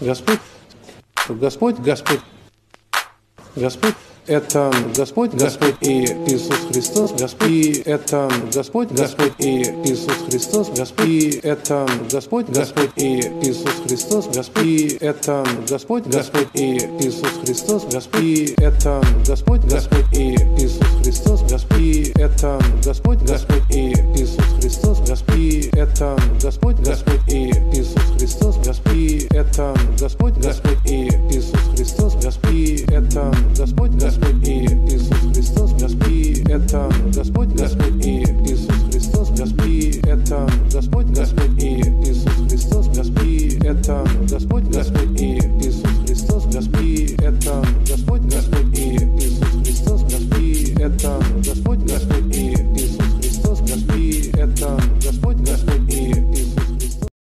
Господь, Господь, Господь, Господь это Господь, Господь и Иисус Христос, Господь, и это Господь, Господь и Иисус Христос, Господь, и это Господь, Господь и Иисус Христос, Господь, и это Господь, Господь и Иисус Христос, Господь, и это Господь, Господь и Иисус Христос, Господь, и это Господь, Господь и Иисус Христос, Господь, и это Господь, Господь и это Господь, Господь и Иисус Христос, Господь, и это Господь, Господь и Иисус Христос, Господь, это Господь, Господь и Иисус Христос, Господь, это Господь, Господь и Иисус Христос, Господь, это Господь, Господь